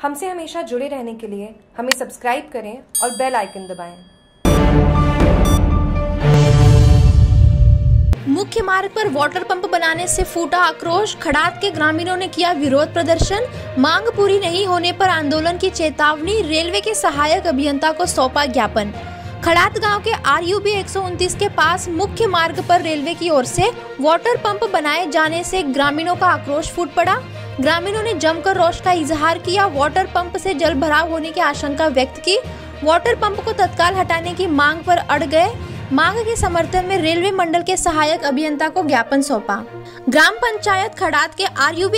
हमसे हमेशा जुड़े रहने के लिए हमें सब्सक्राइब करें और बेल आइकन दबाएँ। मुख्य मार्ग पर वाटर पंप बनाने से फूटा आक्रोश, खड़ात के ग्रामीणों ने किया विरोध प्रदर्शन। मांग पूरी नहीं होने पर आंदोलन की चेतावनी, रेलवे के सहायक अभियंता को सौंपा ज्ञापन। खड़ात गाँव के आर यू बी के पास मुख्य मार्ग पर रेलवे की ओर से वाटर पंप बनाए जाने से ग्रामीणों का आक्रोश फूट पड़ा। ग्रामीणों ने जमकर रोष का इजहार किया। वाटर पंप से जल भराव होने की आशंका व्यक्त की। वाटर पंप को तत्काल हटाने की मांग पर अड़ गए। मांग के समर्थन में रेलवे मंडल के सहायक अभियंता को ज्ञापन सौंपा। ग्राम पंचायत खड़ात के आर यू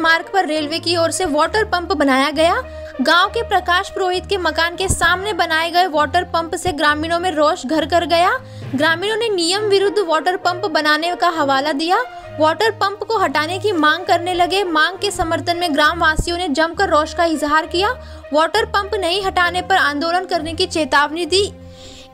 मार्ग पर रेलवे की ओर से वाटर पंप बनाया गया। गाँव के प्रकाश पुरोहित के मकान के सामने बनाए गए वाटर पंप से ग्रामीणों में रोष घर कर गया। ग्रामीणों ने नियम विरुद्ध वाटर पंप बनाने का हवाला दिया। वाटर पंप को हटाने की मांग करने लगे। मांग के समर्थन में ग्राम वासियों ने जमकर रोष का इजहार किया। वाटर पंप नहीं हटाने पर आंदोलन करने की चेतावनी दी।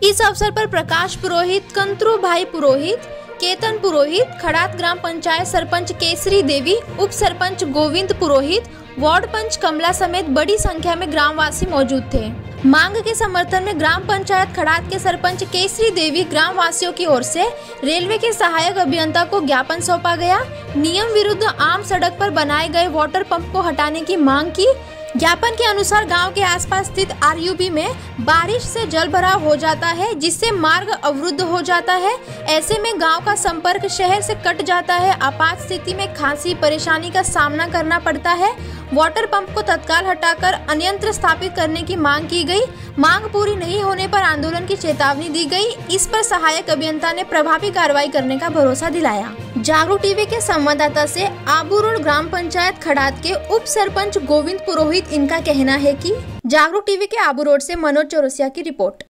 इस अवसर पर प्रकाश पुरोहित, कंत्रु भाई पुरोहित, केतन पुरोहित, खड़ात ग्राम पंचायत सरपंच केसरी देवी, उप सरपंच गोविंद पुरोहित वार्ड पंच कमला समेत बड़ी संख्या में ग्रामवासी मौजूद थे। मांग के समर्थन में ग्राम पंचायत खड़ात के सरपंच केसरी देवी ग्राम वासियों की ओर से रेलवे के सहायक अभियंता को ज्ञापन सौंपा गया। नियम विरुद्ध आम सड़क पर बनाए गए वाटर पंप को हटाने की मांग की। ज्ञापन के अनुसार गाँव के आसपास स्थित आरयूबी में बारिश से जल भराव हो जाता है, जिससे मार्ग अवरुद्ध हो जाता है। ऐसे में गाँव का संपर्क शहर से कट जाता है। आपात स्थिति में खांसी परेशानी का सामना करना पड़ता है। वाटर पंप को तत्काल हटाकर अन्यंत्र स्थापित करने की मांग की गई। मांग पूरी नहीं होने पर आंदोलन की चेतावनी दी गई। इस पर सहायक अभियंता ने प्रभावी कार्रवाई करने का भरोसा दिलाया। जागरूक टीवी के संवाददाता से आबू रोड ग्राम पंचायत खड़ात के उप सरपंच गोविंद पुरोहित इनका कहना है कि जागरूक टीवी के आबू रोड से मनोज चौरसिया की रिपोर्ट।